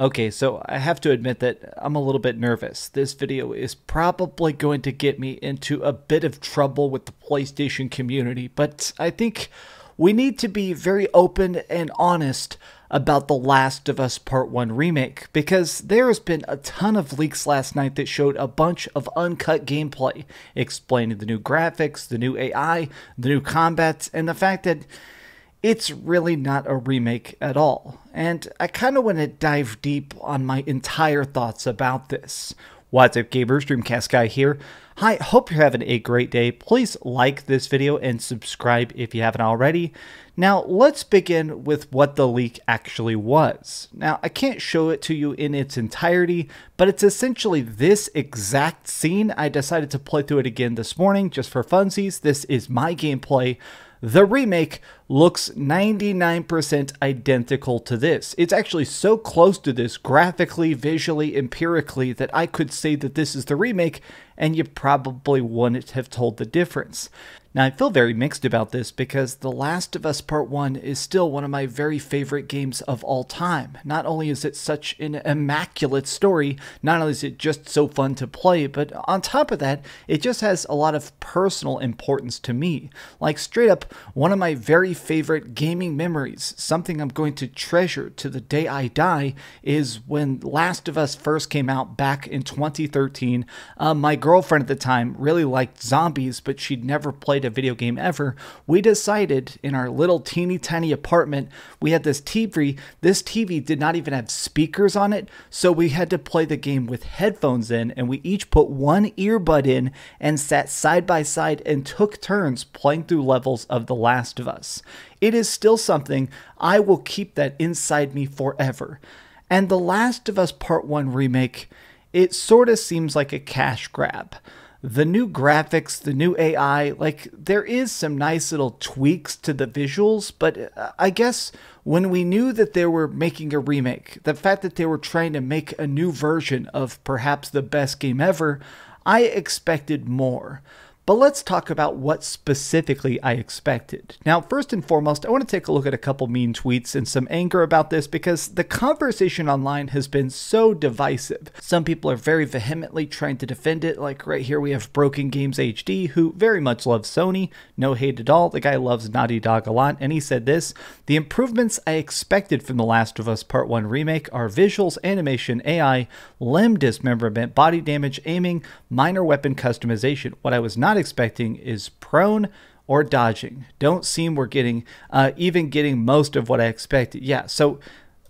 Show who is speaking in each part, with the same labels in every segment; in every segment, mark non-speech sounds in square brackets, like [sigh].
Speaker 1: Okay, so I have to admit that I'm a little bit nervous. This video is probably going to get me into a bit of trouble with the PlayStation community, but I think we need to be very open and honest about The Last of Us Part 1 remake because there has been a ton of leaks last night that showed a bunch of uncut gameplay explaining the new graphics, the new AI, the new combat, and the fact that it's really not a remake at all. And I kind of want to dive deep on my entire thoughts about this. What's up, gamers? Dreamcast Guy here. Hi, hope you're having a great day. Please like this video and subscribe if you haven't already. Now, let's begin with what the leak actually was. Now, I can't show it to you in its entirety, but it's essentially this exact scene. I decided to play through it again this morning just for funsies. This is my gameplay the remake looks 99% identical to this. It's actually so close to this graphically, visually, empirically that I could say that this is the remake and you probably wouldn't have told the difference. Now, I feel very mixed about this because The Last of Us Part 1 is still one of my very favorite games of all time. Not only is it such an immaculate story, not only is it just so fun to play, but on top of that, it just has a lot of personal importance to me. Like, straight up, one of my very favorite gaming memories, something I'm going to treasure to the day I die, is when Last of Us first came out back in 2013. Uh, my girlfriend at the time really liked zombies, but she'd never played played a video game ever, we decided in our little teeny tiny apartment, we had this TV. This TV did not even have speakers on it, so we had to play the game with headphones in, and we each put one earbud in and sat side by side and took turns playing through levels of The Last of Us. It is still something I will keep that inside me forever. And The Last of Us Part 1 remake, it sort of seems like a cash grab the new graphics, the new AI, like there is some nice little tweaks to the visuals, but uh, I guess when we knew that they were making a remake, the fact that they were trying to make a new version of perhaps the best game ever, I expected more. But let's talk about what specifically I expected. Now, first and foremost, I want to take a look at a couple mean tweets and some anger about this because the conversation online has been so divisive. Some people are very vehemently trying to defend it, like right here we have Broken Games HD, who very much loves Sony, no hate at all. The guy loves Naughty Dog a lot, and he said this The improvements I expected from The Last of Us Part 1 remake are visuals, animation, AI, limb dismemberment, body damage, aiming, minor weapon customization. What I was not expecting is prone or dodging. Don't seem we're getting uh, even getting most of what I expected. Yeah, so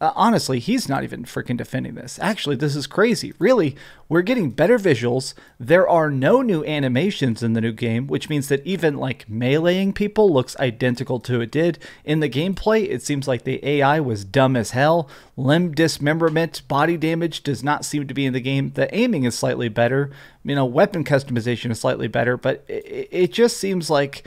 Speaker 1: uh, honestly, he's not even freaking defending this. Actually, this is crazy. Really, we're getting better visuals. There are no new animations in the new game, which means that even like meleeing people looks identical to it did. In the gameplay, it seems like the AI was dumb as hell. Limb dismemberment, body damage does not seem to be in the game. The aiming is slightly better. You know, weapon customization is slightly better, but it, it just seems like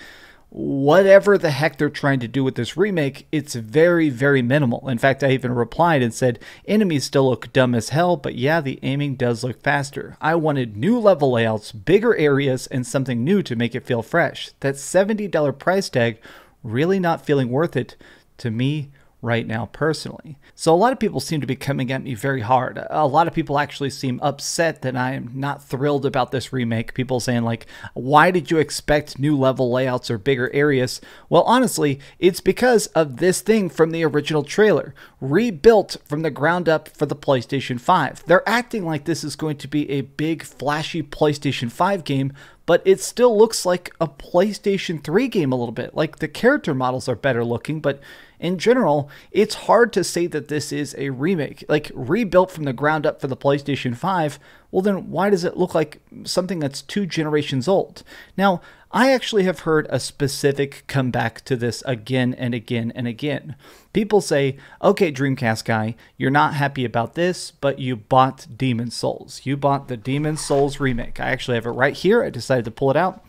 Speaker 1: whatever the heck they're trying to do with this remake, it's very, very minimal. In fact, I even replied and said, enemies still look dumb as hell, but yeah, the aiming does look faster. I wanted new level layouts, bigger areas, and something new to make it feel fresh. That $70 price tag really not feeling worth it to me right now personally. So a lot of people seem to be coming at me very hard. A lot of people actually seem upset that I am not thrilled about this remake. People saying like, "Why did you expect new level layouts or bigger areas?" Well, honestly, it's because of this thing from the original trailer, rebuilt from the ground up for the PlayStation 5. They're acting like this is going to be a big flashy PlayStation 5 game, but it still looks like a PlayStation 3 game a little bit. Like the character models are better looking, but in general, it's hard to say that this is a remake. Like rebuilt from the ground up for the PlayStation 5, well, then why does it look like something that's two generations old? Now, I actually have heard a specific comeback to this again and again and again. People say, okay, Dreamcast guy, you're not happy about this, but you bought Demon's Souls. You bought the Demon's Souls remake. I actually have it right here. I decided to pull it out.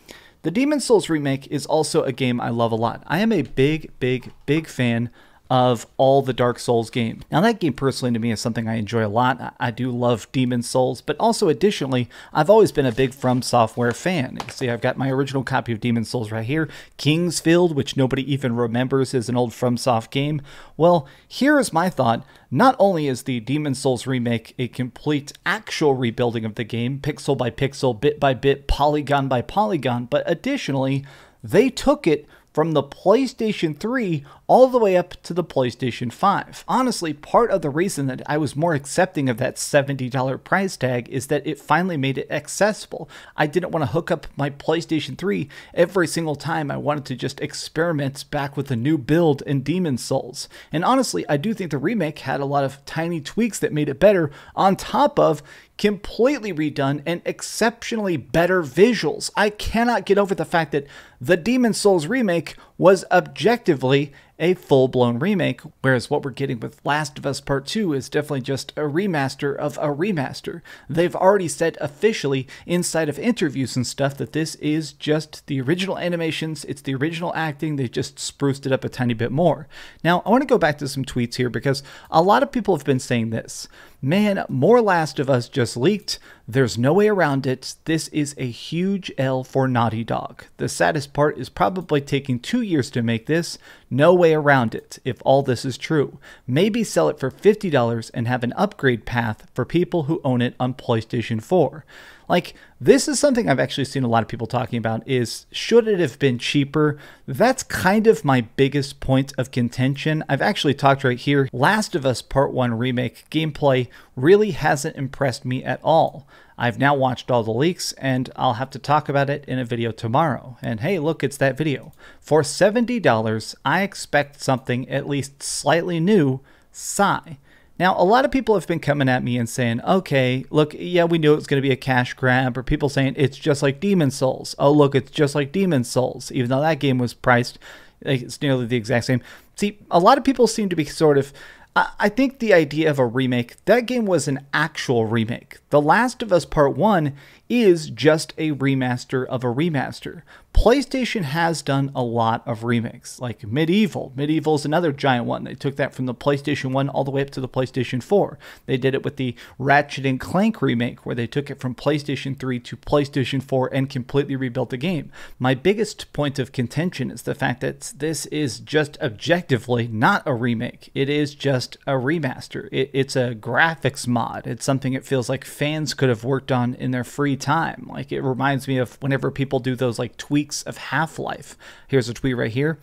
Speaker 1: The Demon's Souls remake is also a game I love a lot. I am a big, big, big fan of all the Dark Souls games. Now, that game personally to me is something I enjoy a lot. I do love Demon's Souls, but also additionally, I've always been a big From Software fan. You see, I've got my original copy of Demon's Souls right here, King's Field, which nobody even remembers is an old FromSoft game. Well, here is my thought. Not only is the Demon's Souls remake a complete actual rebuilding of the game, pixel by pixel, bit by bit, polygon by polygon, but additionally, they took it from the PlayStation 3 all the way up to the PlayStation 5. Honestly, part of the reason that I was more accepting of that $70 price tag is that it finally made it accessible. I didn't want to hook up my PlayStation 3 every single time I wanted to just experiment back with a new build in Demon's Souls. And honestly, I do think the remake had a lot of tiny tweaks that made it better, on top of completely redone and exceptionally better visuals. I cannot get over the fact that the Demon's Souls remake was objectively a full blown remake, whereas what we're getting with Last of Us Part 2 is definitely just a remaster of a remaster. They've already said officially inside of interviews and stuff that this is just the original animations, it's the original acting, they just spruced it up a tiny bit more. Now, I want to go back to some tweets here because a lot of people have been saying this. Man, more Last of Us just leaked. There's no way around it. This is a huge L for Naughty Dog. The saddest part is probably taking two years to make this. No way around it, if all this is true. Maybe sell it for $50 and have an upgrade path for people who own it on PlayStation 4. Like, this is something I've actually seen a lot of people talking about is should it have been cheaper? That's kind of my biggest point of contention. I've actually talked right here. Last of Us Part 1 remake gameplay really hasn't impressed me at all. I've now watched all the leaks and I'll have to talk about it in a video tomorrow. And hey, look, it's that video. For $70, I expect something at least slightly new, Sigh. Now, a lot of people have been coming at me and saying, okay, look, yeah, we knew it was going to be a cash grab, or people saying it's just like Demon's Souls. Oh, look, it's just like Demon's Souls, even though that game was priced, it's nearly the exact same. See, a lot of people seem to be sort of I think the idea of a remake, that game was an actual remake. The Last of Us Part 1 is just a remaster of a remaster. PlayStation has done a lot of remakes, like MediEvil. MediEvil is another giant one. They took that from the PlayStation 1 all the way up to the PlayStation 4. They did it with the Ratchet and Clank remake, where they took it from PlayStation 3 to PlayStation 4 and completely rebuilt the game. My biggest point of contention is the fact that this is just objectively not a remake. It is just a remaster. It, it's a graphics mod. It's something it feels like fans could have worked on in their free time. Like it reminds me of whenever people do those like tweaks of Half Life. Here's a tweet right here.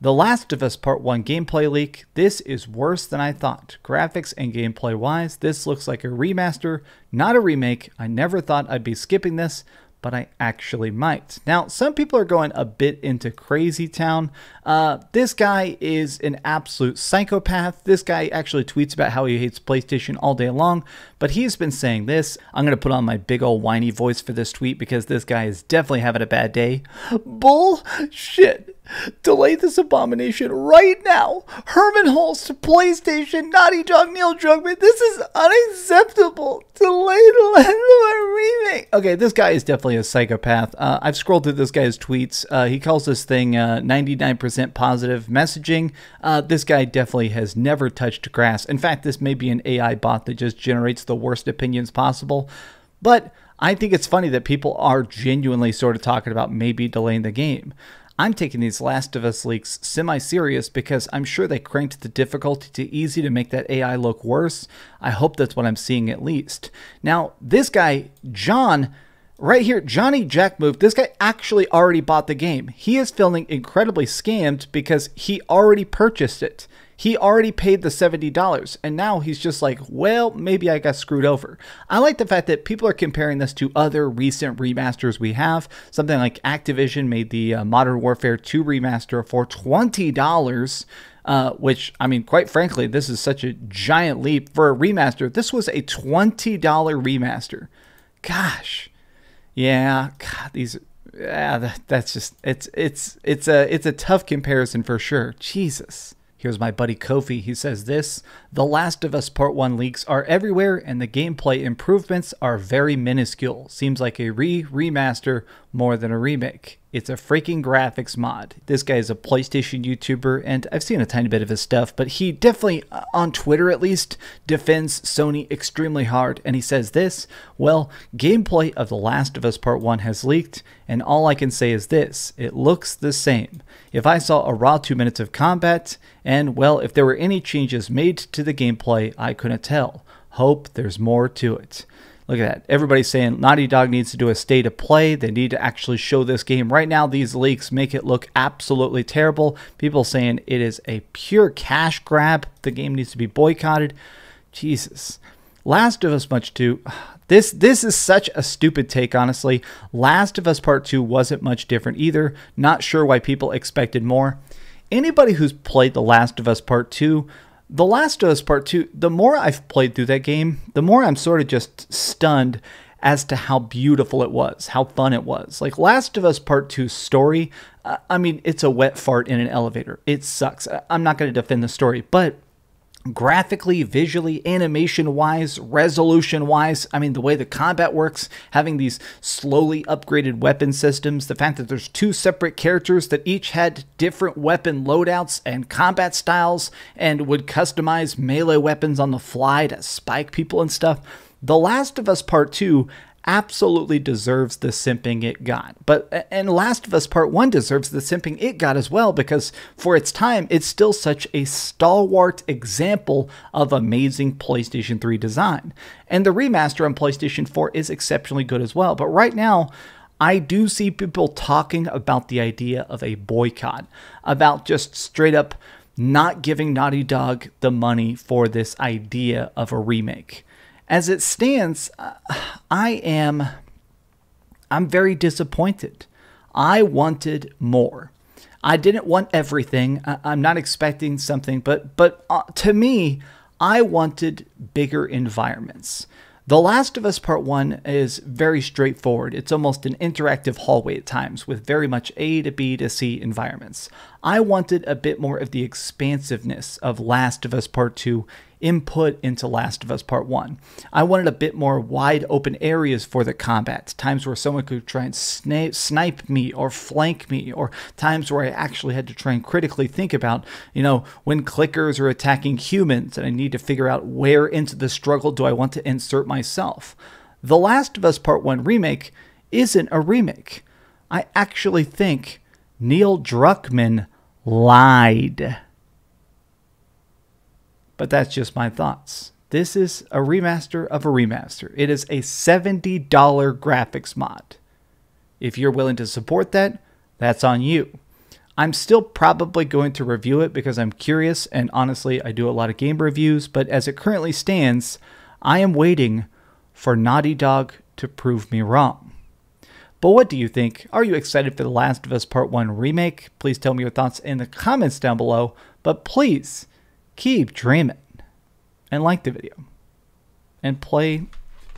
Speaker 1: The Last of Us Part 1 gameplay leak. This is worse than I thought. Graphics and gameplay wise, this looks like a remaster, not a remake. I never thought I'd be skipping this, but I actually might. Now, some people are going a bit into crazy town. Uh, this guy is an absolute psychopath. This guy actually tweets about how he hates PlayStation all day long, but he's been saying this. I'm going to put on my big old whiny voice for this tweet because this guy is definitely having a bad day. Bullshit. Delay this abomination right now. Hermen Hulst, PlayStation, Naughty Dog, Neil Druckmann. This is unacceptable. Delay the remake. Okay, this guy is definitely a psychopath. Uh, I've scrolled through this guy's tweets. Uh, he calls this thing uh, 99% positive messaging. Uh, this guy definitely has never touched grass. In fact, this may be an AI bot that just generates the worst opinions possible. But I think it's funny that people are genuinely sort of talking about maybe delaying the game. I'm taking these Last of Us leaks semi serious because I'm sure they cranked the difficulty to easy to make that AI look worse. I hope that's what I'm seeing at least. Now, this guy, John, right here, Johnny Jack Move, this guy actually already bought the game. He is feeling incredibly scammed because he already purchased it. He already paid the $70 and now he's just like, well, maybe I got screwed over. I like the fact that people are comparing this to other recent remasters we have. Something like Activision made the uh, Modern Warfare 2 remaster for $20. Uh, which, I mean, quite frankly, this is such a giant leap for a remaster. This was a $20 remaster. Gosh. Yeah, God, these yeah, that, that's just it's it's it's a it's a tough comparison for sure. Jesus. Here's my buddy Kofi. He says this The Last of Us Part 1 leaks are everywhere, and the gameplay improvements are very minuscule. Seems like a re remaster more than a remake. It's a freaking graphics mod. This guy is a PlayStation YouTuber, and I've seen a tiny bit of his stuff, but he definitely, uh, on Twitter at least, defends Sony extremely hard. And he says this Well, gameplay of The Last of Us Part 1 has leaked, and all I can say is this it looks the same. If I saw a raw two minutes of combat, and well, if there were any changes made to the gameplay, I couldn't tell. Hope there's more to it. Look at that. Everybody's saying Naughty Dog needs to do a state of play. They need to actually show this game. Right now, these leaks make it look absolutely terrible. People saying it is a pure cash grab. The game needs to be boycotted. Jesus. Last of Us Much 2. [sighs] This this is such a stupid take, honestly. Last of Us Part 2 wasn't much different either. Not sure why people expected more. Anybody who's played The Last of Us Part 2 the Last of Us Part 2, the more I've played through that game, the more I'm sort of just stunned as to how beautiful it was, how fun it was. Like Last of Us Part 2's story, I mean, it's a wet fart in an elevator. It sucks. I'm not going to defend the story, but graphically, visually, animation wise, resolution wise. I mean, the way the combat works, having these slowly upgraded weapon systems, the fact that there's two separate characters that each had different weapon loadouts and combat styles and would customize melee weapons on the fly to spike people and stuff. The Last of Us Part 2 absolutely deserves the simping it got. But and Last of Us Part 1 deserves the simping it got as well because for its time it's still such a stalwart example of amazing PlayStation 3 design. And the remaster on PlayStation 4 is exceptionally good as well. But right now I do see people talking about the idea of a boycott, about just straight up not giving Naughty Dog the money for this idea of a remake. As it stands, I am I'm very disappointed. I wanted more. I didn't want everything. I'm not expecting something, but but uh, to me, I wanted bigger environments. The Last of Us Part 1 is very straightforward. It's almost an interactive hallway at times with very much A to B to C environments. I wanted a bit more of the expansiveness of Last of Us Part 2 input into Last of Us Part 1. I wanted a bit more wide open areas for the combat, times where someone could try and snipe, snipe me or flank me, or times where I actually had to try and critically think about, you know, when clickers are attacking humans and I need to figure out where into the struggle do I want to insert myself. The Last of Us Part 1 remake isn't a remake. I actually think Neil Druckmann lied but that's just my thoughts. This is a remaster of a remaster. It is a $70 graphics mod. If you're willing to support that, that's on you. I'm still probably going to review it because I'm curious, and honestly, I do a lot of game reviews, but as it currently stands, I am waiting for Naughty Dog to prove me wrong. But what do you think? Are you excited for The Last of Us Part 1 remake? Please tell me your thoughts in the comments down below, but please keep dreaming and like the video and play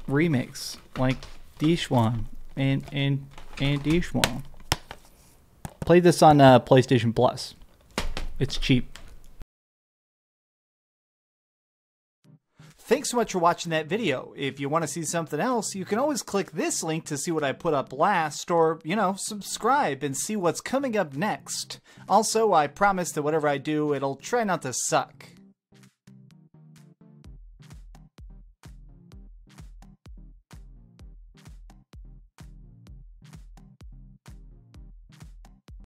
Speaker 1: remakes like Dishwan and and and Dishwan. Play this on uh, PlayStation Plus. It's cheap. Thanks so much for watching that video. If you want to see something else, you can always click this link to see what I put up last, or, you know, subscribe and see what's coming up next. Also, I promise that whatever I do, it'll try not to suck.